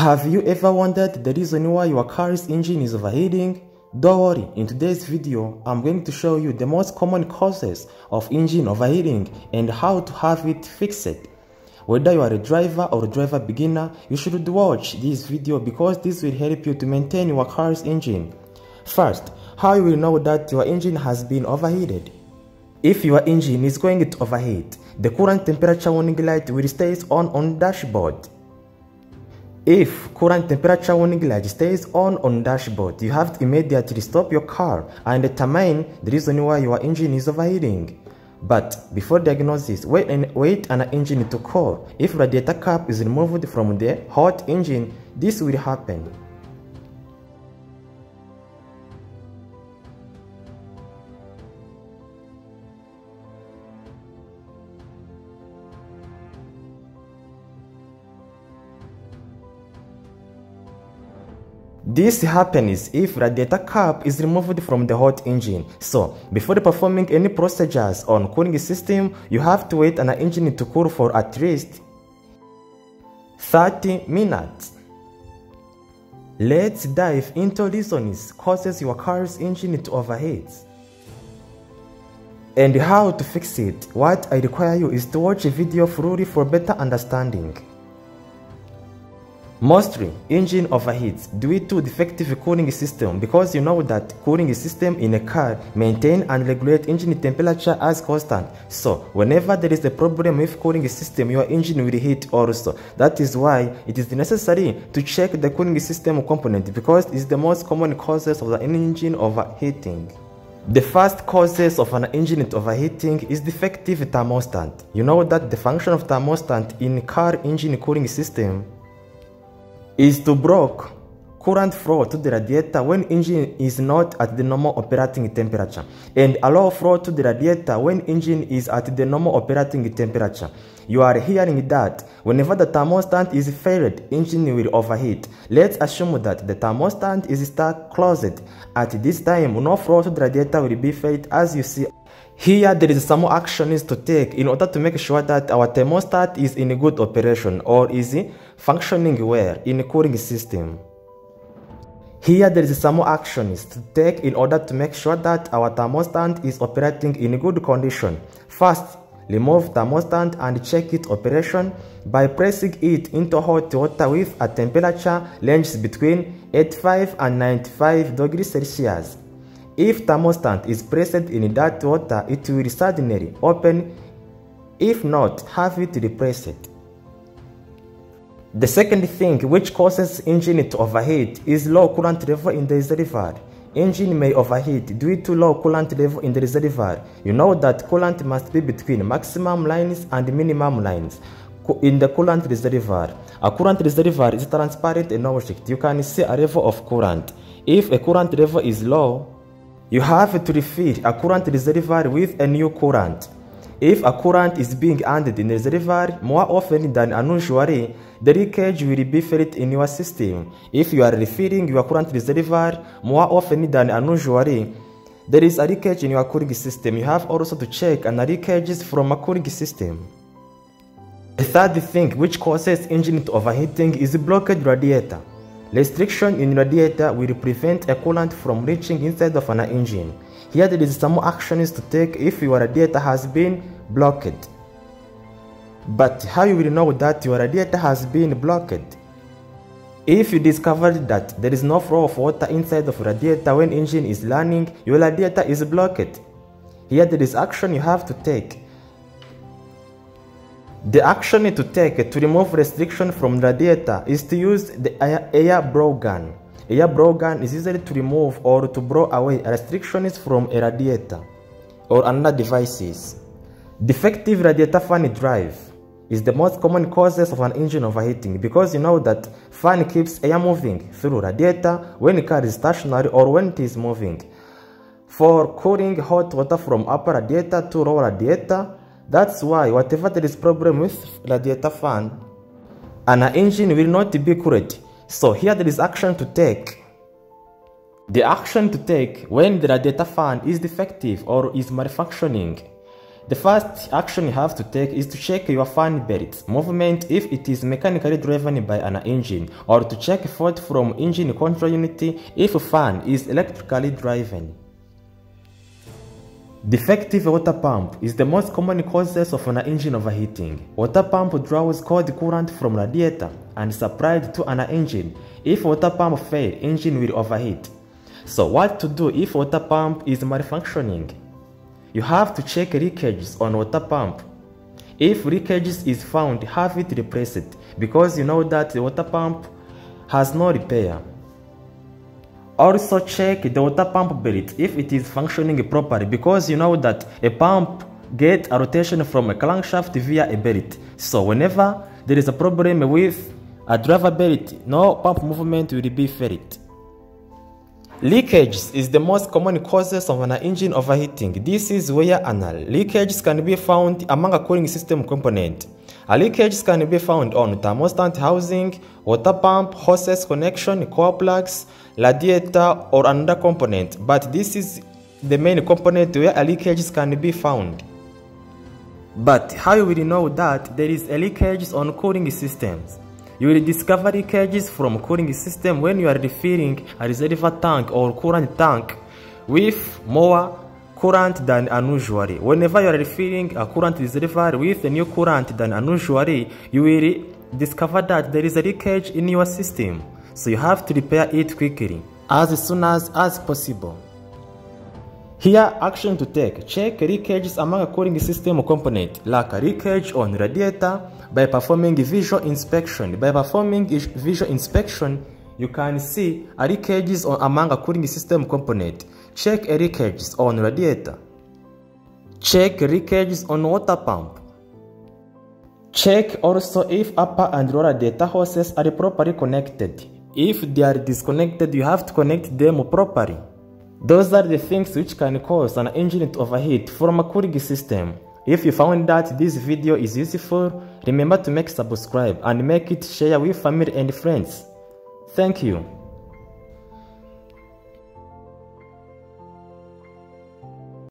Have you ever wondered the reason why your car's engine is overheating? Don't worry, in today's video, I'm going to show you the most common causes of engine overheating and how to have it fixed. Whether you are a driver or a driver beginner, you should watch this video because this will help you to maintain your car's engine. First, how you will know that your engine has been overheated. If your engine is going to overheat, the coolant temperature warning light will stay on on dashboard. If coolant temperature warning light stays on on dashboard, you have to immediately stop your car and determine the reason why your engine is overheating. But before diagnosis, wait, and wait an engine to cool. If radiator cap is removed from the hot engine, this will happen. This happens if radiator cap is removed from the hot engine. So, before performing any procedures on cooling system, you have to wait an engine to cool for at least 30 minutes. Let's dive into reasons causes your car's engine to overheat. And how to fix it. What I require you is to watch a video fully for better understanding. Mostly, engine overheats due to defective cooling system because you know that cooling system in a car maintain and regulate engine temperature as constant. So, whenever there is a problem with cooling system, your engine will heat also. That is why it is necessary to check the cooling system component because it's the most common causes of the engine overheating. The first causes of an engine overheating is defective thermostat. You know that the function of thermostat in car engine cooling system is to block coolant flow to the radiator when engine is not at the normal operating temperature and allow flow to the radiator when engine is at the normal operating temperature. You are hearing that whenever the thermostat is failed, engine will overheat. Let's assume that the thermostat is stuck closed. At this time, no flow to the radiator will be failed as you see here there is some actions to take in order to make sure that our thermostat is in good operation or is functioning well in cooling system. Here there is some actions to take in order to make sure that our thermostat is operating in good condition. First, remove thermostat and check its operation by pressing it into hot water with a temperature range between 85 and 95 degrees Celsius. If thermostat is pressed in that water, it will suddenly open. If not, have it repressed. The second thing which causes engine to overheat is low coolant level in the reservoir. Engine may overheat due to low coolant level in the reservoir. You know that coolant must be between maximum lines and minimum lines in the coolant reservoir. A coolant reservoir is transparent and object. You can see a level of coolant. If a coolant level is low, you have to refill a coolant reservoir with a new coolant. If a coolant is being added in the reservoir more often than usually, the leakage will be felt in your system. If you are refilling your coolant reservoir more often than usually, there is a leakage in your cooling system. You have also to check and leakages from a cooling system. The third thing which causes engine to overheating is blocked radiator. Restriction in radiator will prevent a coolant from reaching inside of an engine. Here there is some actions to take if your radiator has been blocked. But how you will know that your radiator has been blocked? If you discovered that there is no flow of water inside of radiator when engine is running, your radiator is blocked. Here there is action you have to take. The action to take to remove restriction from radiator is to use the air blow gun. Air blow gun is easy to remove or to blow away restrictions from a radiator or another devices. Defective radiator fan drive is the most common causes of an engine overheating because you know that fan keeps air moving through radiator when the car is stationary or when it is moving. For cooling hot water from upper radiator to lower radiator, that's why whatever there is problem with radiator fan, an engine will not be cooled. So here there is action to take. The action to take when the radiator fan is defective or is malfunctioning. the first action you have to take is to check your fan belt movement if it is mechanically driven by an engine or to check fault from engine control unit if a fan is electrically driven. Defective water pump is the most common causes of an engine overheating. Water pump draws cold coolant from radiator and supplied to an engine. If water pump fail, engine will overheat. So what to do if water pump is malfunctioning? You have to check leakages on water pump. If leakages is found, have it replaced because you know that the water pump has no repair. Also check the water pump belt if it is functioning properly because you know that a pump get a rotation from a crankshaft via a belt. So whenever there is a problem with a driver belt, no pump movement will be felt. Leakage is the most common causes of an engine overheating. This is where an leakages can be found among a cooling system component. A leakage can be found on thermostat housing, water pump, hoses connection, core plugs, radiator or another component, but this is the main component where a leakage can be found. But how you will know that there is a leakage on cooling systems? You will discover leakages from cooling system when you are refilling a reservoir tank or coolant tank with more coolant than unusually. Whenever you are refilling a coolant reservoir with a new coolant than unusually, you will discover that there is a leakage in your system. So you have to repair it quickly, as soon as, as possible. Here, action to take. Check leakages among a cooling system component, like a leakage on radiator, by performing visual inspection. By performing visual inspection, you can see a leakages on among a cooling system component. Check leakages on radiator. Check leakages on water pump. Check also if upper and lower data hoses are properly connected. If they are disconnected, you have to connect them properly. Those are the things which can cause an engine to overheat from a cooling system. If you found that this video is useful, remember to make subscribe and make it share with family and friends. Thank you.